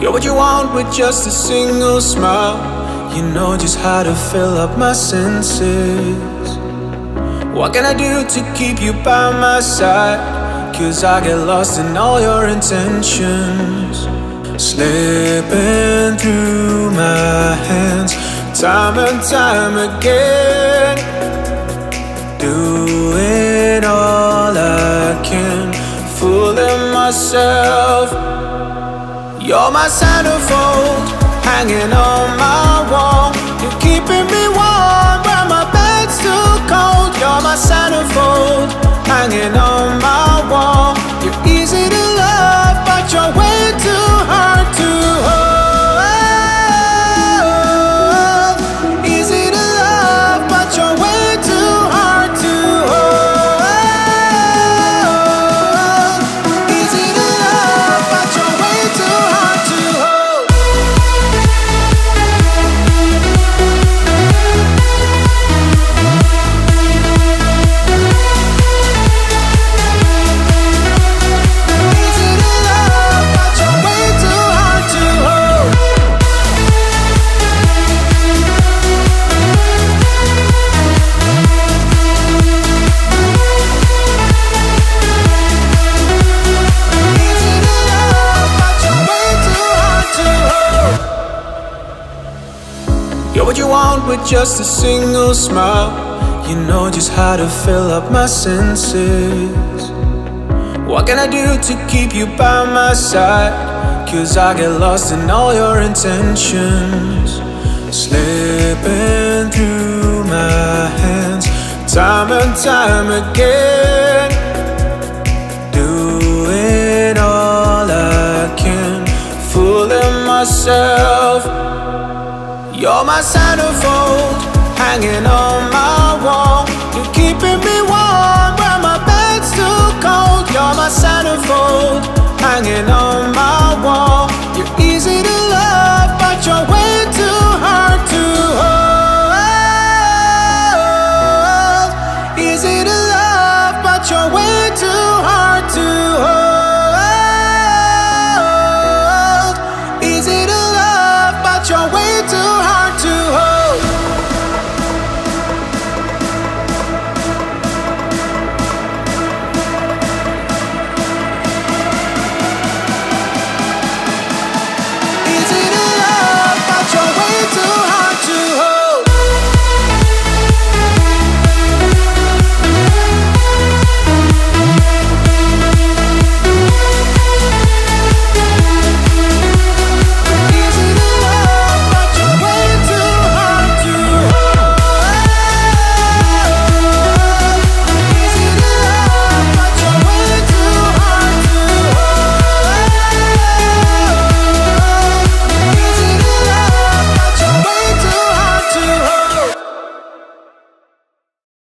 You're what you want with just a single smile. You know just how to fill up my senses. What can I do to keep you by my side? Cause I get lost in all your intentions. Slipping through my hands, time and time again. Doing all I can, fooling myself. You're my centerfold, hanging on want with just a single smile. You know just how to fill up my senses. What can I do to keep you by my side? Cause I get lost in all your intentions. Slipping through my hands, time and time again. Doing all I can, fooling myself. You're my centerfold, hanging on my